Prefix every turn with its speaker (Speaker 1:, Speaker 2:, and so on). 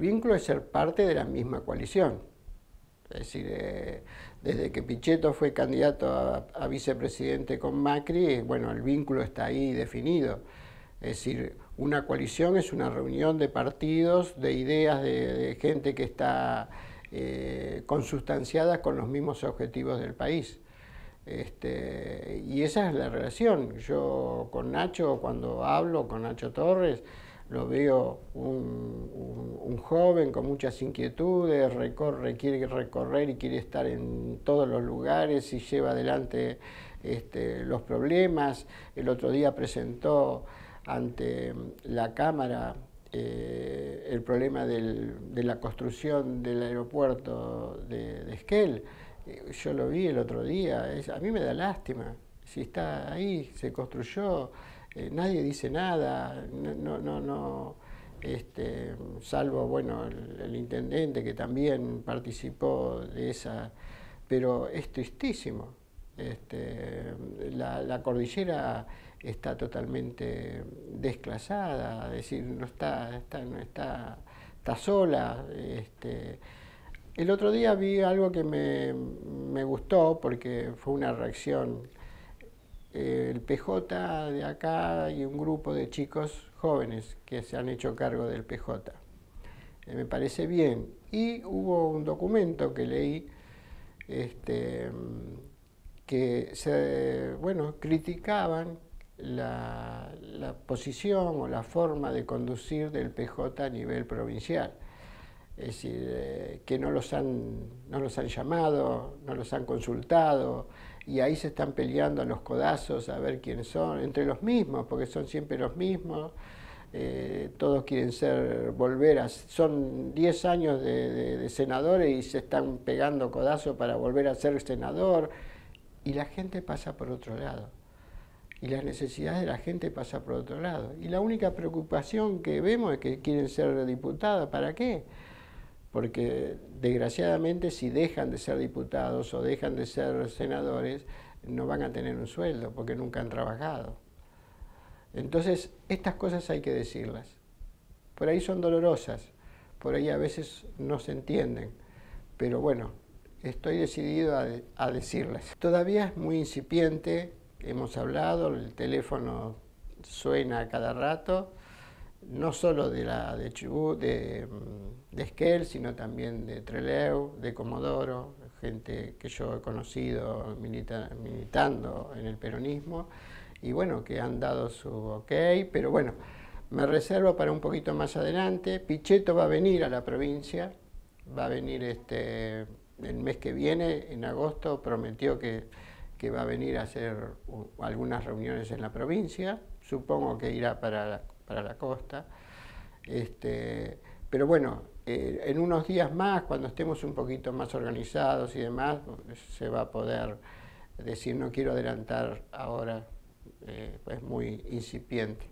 Speaker 1: vínculo es ser parte de la misma coalición. Es decir, eh, desde que Pichetto fue candidato a, vicepresidente con Macri, bueno, el vínculo está ahí definido. Es decir, una coalición es una reunión de partidos, de ideas, de, gente que está eh, consustanciada con los mismos objetivos del país. Este, y esa es la relación. Yo con Nacho, cuando hablo con Nacho Torres, lo veo un, joven con muchas inquietudes, recorre, quiere recorrer y quiere estar en todos los lugares y lleva adelante este, los problemas. El otro día presentó ante la Cámara eh, el problema de la construcción del aeropuerto de, de Esquel. Eh, yo lo vi el otro día, a mí me da lástima. Si está ahí, se construyó eh, nadie dice nada, no, no, no, este, salvo bueno el, intendente que también participó de esa, pero es tristísimo. Este, la, cordillera está totalmente desclasada, es decir, no está, está, no está, está sola. Este, el otro día vi algo que me, me gustó porque fue una reacción el PJ de acá y un grupo de chicos jóvenes que se han hecho cargo del PJ. Eh, me parece bien. Y hubo un documento que leí este, que se, bueno, criticaban la, posición o la forma de conducir del PJ a nivel provincial. Es decir, eh, que no los, han, no los han llamado, no los han consultado, y ahí se están peleando a los codazos a ver quiénes son, entre los mismos, porque son siempre los mismos. Eh, todos quieren ser, volver a, son 10 años de, senadores y se están pegando codazos para volver a ser senador y la gente pasa por otro lado. Y las necesidades de la gente pasa por otro lado. Y la única preocupación que vemos es que quieren ser diputados. ¿Para qué? Porque desgraciadamente si dejan de ser diputados o dejan de ser senadores, no van a tener un sueldo porque nunca han trabajado. Entonces, estas cosas hay que decirlas. Por ahí son dolorosas, por ahí a veces no se entienden, pero bueno, estoy decidido a, decirlas. Todavía es muy incipiente, hemos hablado, el teléfono suena a cada rato, no solo de la de Chubut, de, de Esquel, sino también de Treleu, de Comodoro, gente que yo he conocido militando en el peronismo, y bueno, que han dado su ok, pero bueno, me reservo para un poquito más adelante. Pichetto va a venir a la provincia, va a venir este, el mes que viene, en agosto, prometió que, que va a venir a hacer algunas reuniones en la provincia, supongo que irá para la para la costa. Este, pero bueno, eh, en unos días más, cuando estemos un poquito más organizados y demás, se va a poder decir, no quiero adelantar ahora, eh, es muy incipiente.